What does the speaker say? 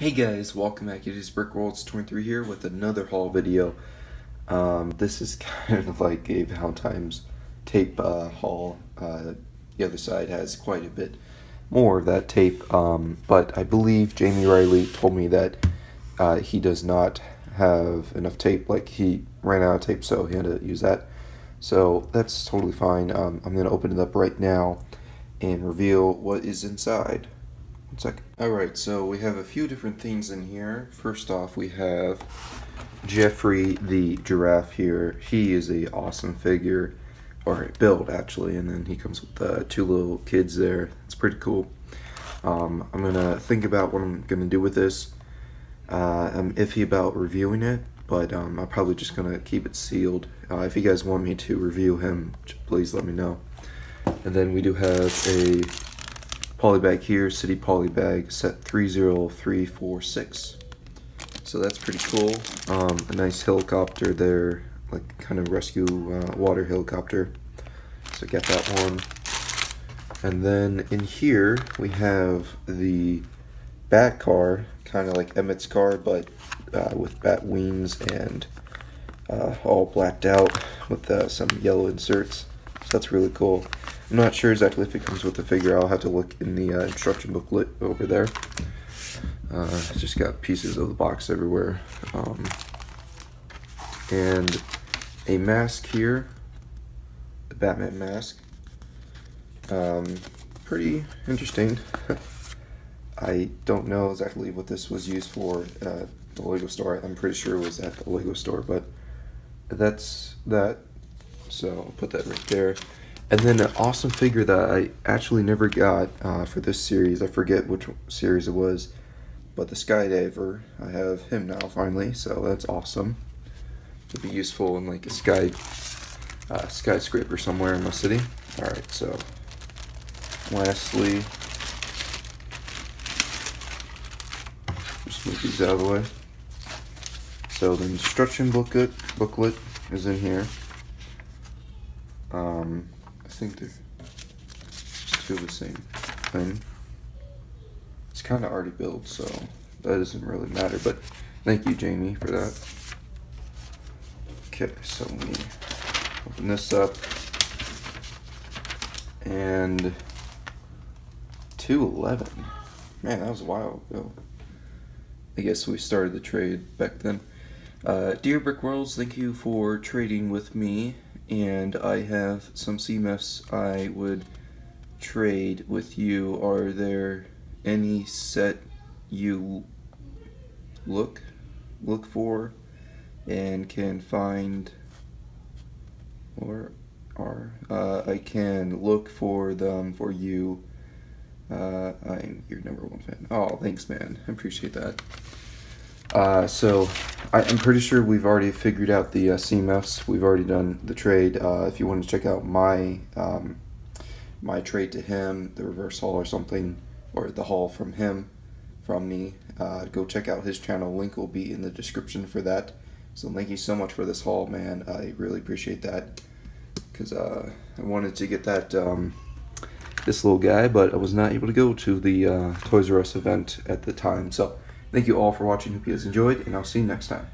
Hey guys, welcome back. It is BrickWorlds23 here with another haul video. Um, this is kind of like a Valentine's tape uh, haul. Uh, the other side has quite a bit more of that tape, um, but I believe Jamie Riley told me that uh, he does not have enough tape. Like he ran out of tape, so he had to use that. So that's totally fine. Um, I'm going to open it up right now and reveal what is inside. One second. Alright, so we have a few different things in here. First off, we have Jeffrey the giraffe here. He is a awesome figure, or build actually, and then he comes with uh, two little kids there. It's pretty cool. Um, I'm gonna think about what I'm gonna do with this. Uh, I'm iffy about reviewing it, but um, I'm probably just gonna keep it sealed. Uh, if you guys want me to review him, please let me know. And then we do have a polybag here, City Polybag set 30346. So that's pretty cool. Um, a nice helicopter there, like kind of rescue uh, water helicopter. So get that one. And then in here we have the bat car, kind of like Emmet's car, but uh, with bat wings and uh, all blacked out with uh, some yellow inserts. So that's really cool. I'm not sure exactly if it comes with the figure. I'll have to look in the uh, instruction booklet over there. Uh, just got pieces of the box everywhere. Um, and a mask here, the Batman mask. Um, pretty interesting. I don't know exactly what this was used for at the Lego store. I'm pretty sure it was at the Lego store, but that's that. So I'll put that right there. And then an awesome figure that I actually never got uh, for this series. I forget which series it was, but the Skydiver. I have him now finally, so that's awesome. It'd be useful in like a sky uh, skyscraper somewhere in my city. All right, so lastly, just move these out of the way. So the instruction booklet booklet is in here. Um, I think they're still the same thing. It's kind of already built, so that doesn't really matter. But thank you, Jamie, for that. Okay, so let me open this up. And 211. Man, that was a while ago. I guess we started the trade back then. Uh, Dear Brick Worlds, thank you for trading with me and I have some CMFs I would trade with you. Are there any set you look look for and can find or are uh, I can look for them for you. Uh, I'm your number one fan. Oh, thanks, man. I appreciate that. Uh, so I, am pretty sure we've already figured out the uh, CMFs. We've already done the trade. Uh, if you want to check out my um, my trade to him, the reverse haul or something, or the haul from him, from me, uh, go check out his channel. Link will be in the description for that. So thank you so much for this haul, man. I really appreciate that because uh, I wanted to get that um, this little guy, but I was not able to go to the uh, Toys R Us event at the time. So. Thank you all for watching. Hope you guys enjoyed, and I'll see you next time.